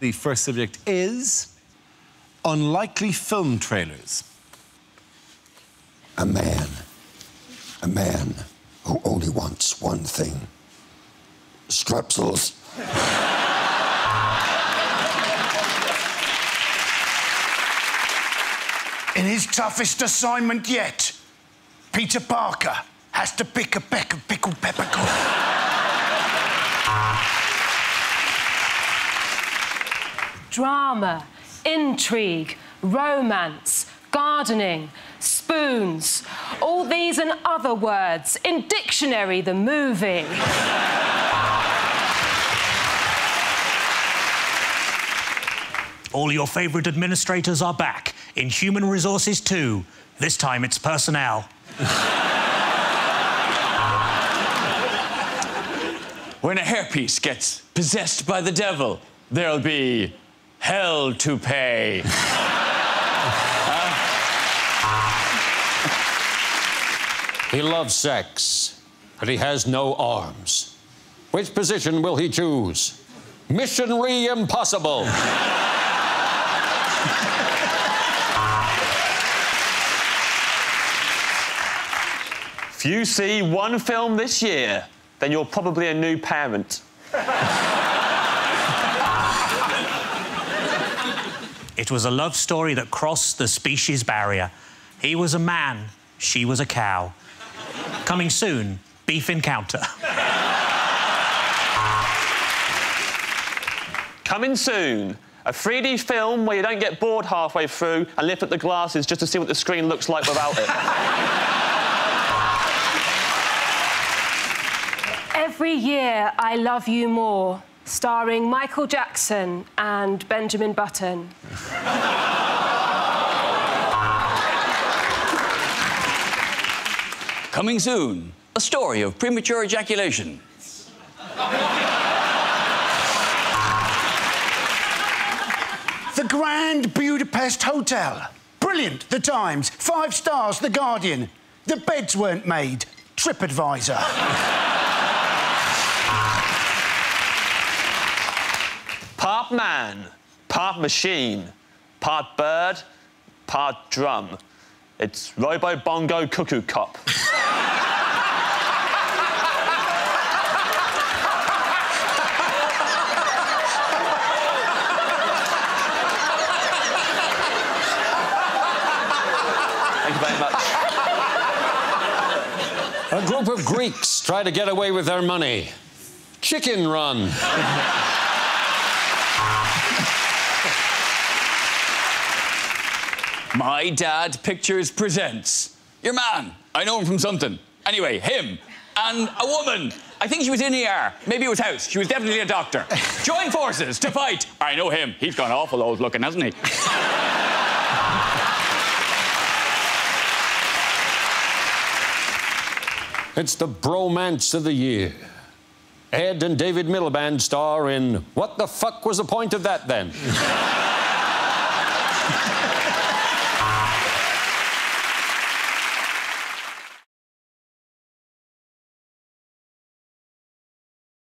The first subject is unlikely film trailers. A man. A man who only wants one thing strepsils. In his toughest assignment yet, Peter Parker has to pick a peck of pickled peppercorn. Drama, intrigue, romance, gardening, spoons, all these and other words in Dictionary the movie. All your favourite administrators are back in Human Resources 2. This time it's personnel. When a hairpiece gets possessed by the devil, there'll be hell to pay. He loves sex, but he has no arms. Which position will he choose? Missionary impossible. If you see one film this year, then you're probably a new parent. It was a love story that crossed the species barrier. He was a man, she was a cow. Coming soon, Beef Encounter. Coming soon, a 3D film where you don't get bored halfway through and lift up the glasses just to see what the screen looks like without it. Every year I love you more, starring Michael Jackson and Benjamin Button. Coming soon, a story of premature ejaculation. The Grand Budapest Hotel. Brilliant, The Times. Five stars, The Guardian. The beds weren't made. TripAdvisor. Part man, part machine, part bird, part drum. It's Robo Bongo Cuckoo Cop. Thank you very much. A group of Greeks try to get away with their money. Chicken Run. My Dad Pictures presents. Your man. I know him from something. Anyway, him and a woman. I think she was in ER. Maybe it was House. She was definitely a doctor. Join forces to fight. I know him. He's gone awful old looking, hasn't he? It's the bromance of the year. Ed and David Miliband star in What the Fuck Was the Point of That Then?